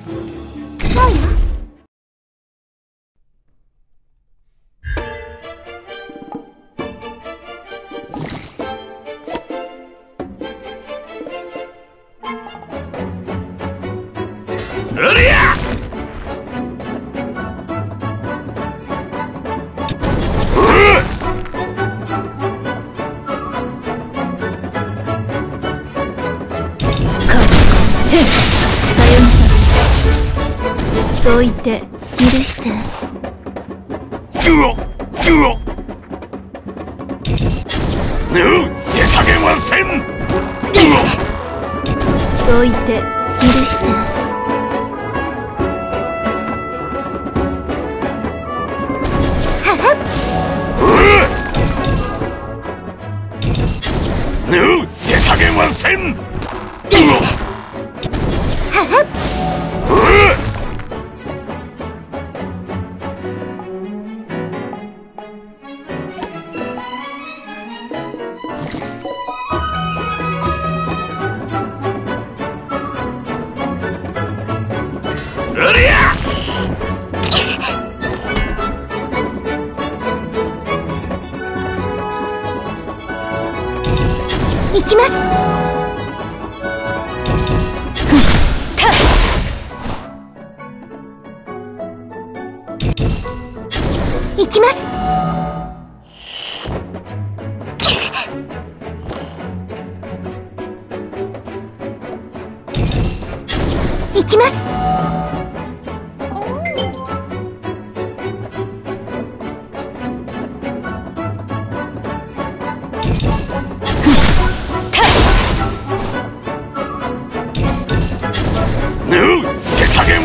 そうようりゃ！ならどいて許して。うおうおぬ手加減はせんうどいて許してぬ手加減はせんうお行きます。行きます。行きます。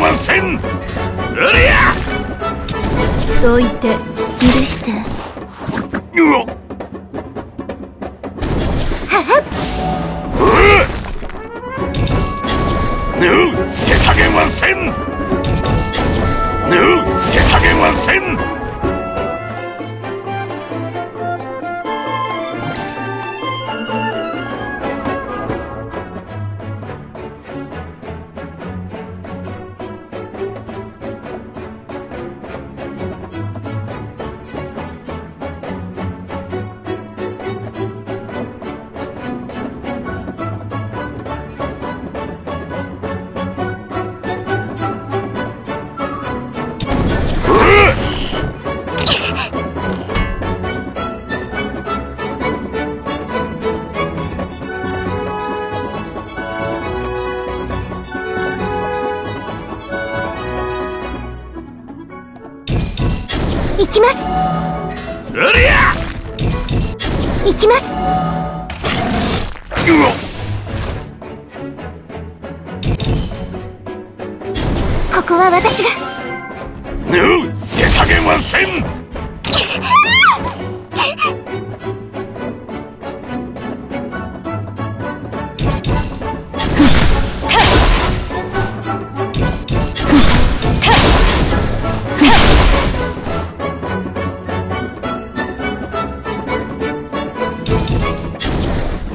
手加減はせん。うりゃどいて許して。うおぬ手加減はせん行きます。うりゃ行きます。うここは私が。手加減はせん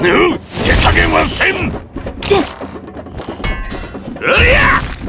ぬ手加減はせん。うりゃ